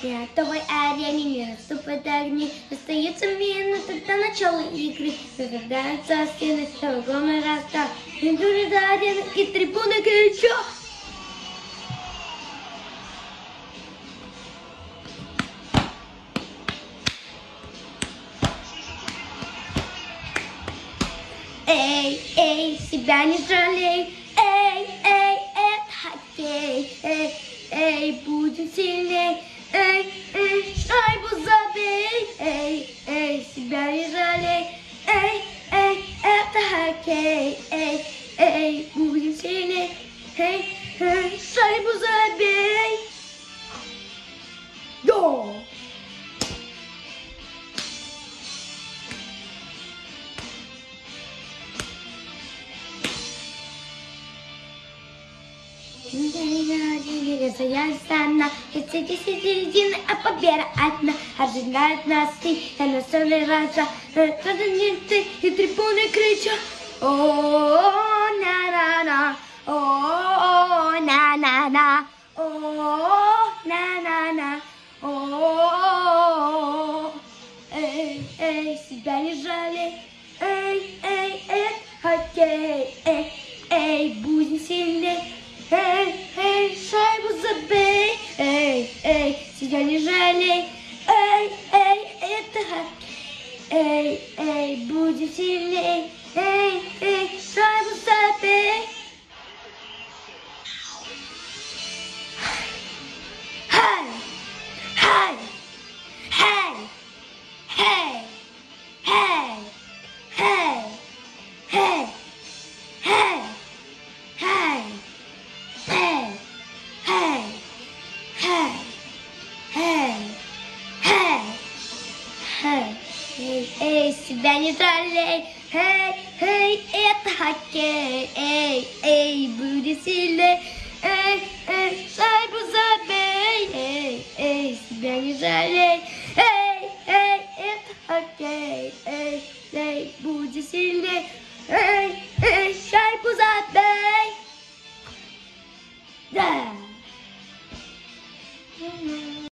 песня а Того арене наступает огни Остаются минуты до начала игры. Разрыдаются стены с того гомора став Иду до арены и трибуны кричу Эй, эй, себя не жалей. bebek hey hey hey bugün seni hey hey sarımıza bey yo Я сама, если ты середина, а победа одна, ожидает нас ты, я на соле раза, раза не ты, и трибуны кричат. О, на-на-на, о, на-на-на, о, на-на-на, о, эй, эй, себя не жалей, эй, эй, эй, хоккей, эй, эй, будем сильней, эй, эй, шайбу забей, эй, эй, себя не жалей, Ei, ei, bude ei, ei, sai você bem. Hey. Ey beni söyle hey hey et hakke. Ey ey birisiyle ey ey say bu sabey ey ey beni söyle hey hey et hakke. Ey ey bu disiyle ey ey say bu sabey